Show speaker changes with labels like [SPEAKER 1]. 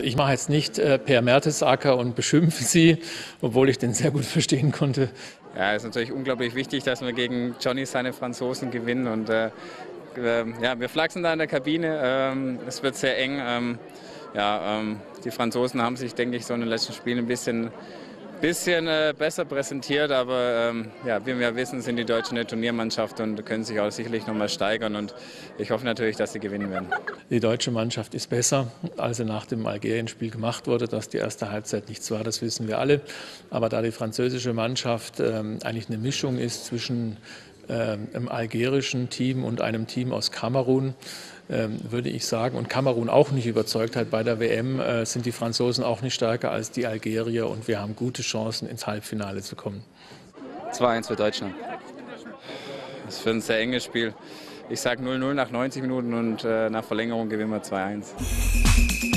[SPEAKER 1] Also ich mache jetzt nicht äh, Per Mertesacker und beschimpfe sie, obwohl ich den sehr gut verstehen konnte.
[SPEAKER 2] Ja, es ist natürlich unglaublich wichtig, dass wir gegen Johnny seine Franzosen gewinnen. Und äh, äh, ja, wir flachsen da in der Kabine. Ähm, es wird sehr eng. Ähm, ja, ähm, die Franzosen haben sich, denke ich, so in den letzten Spielen ein bisschen bisschen äh, besser präsentiert, aber ähm, ja, wie wir wissen, sind die Deutschen eine Turniermannschaft und können sich auch sicherlich noch mal steigern und ich hoffe natürlich, dass sie gewinnen werden.
[SPEAKER 1] Die deutsche Mannschaft ist besser, als sie nach dem Algerien-Spiel gemacht wurde. Dass die erste Halbzeit nichts war, das wissen wir alle. Aber da die französische Mannschaft ähm, eigentlich eine Mischung ist zwischen einem algerischen Team und einem Team aus Kamerun, ähm, würde ich sagen, und Kamerun auch nicht überzeugt hat bei der WM, äh, sind die Franzosen auch nicht stärker als die Algerier und wir haben gute Chancen, ins Halbfinale zu kommen.
[SPEAKER 3] 2-1 für Deutschland.
[SPEAKER 2] Das für ein sehr enges Spiel. Ich sage 0-0 nach 90 Minuten und äh, nach Verlängerung gewinnen wir 2-1.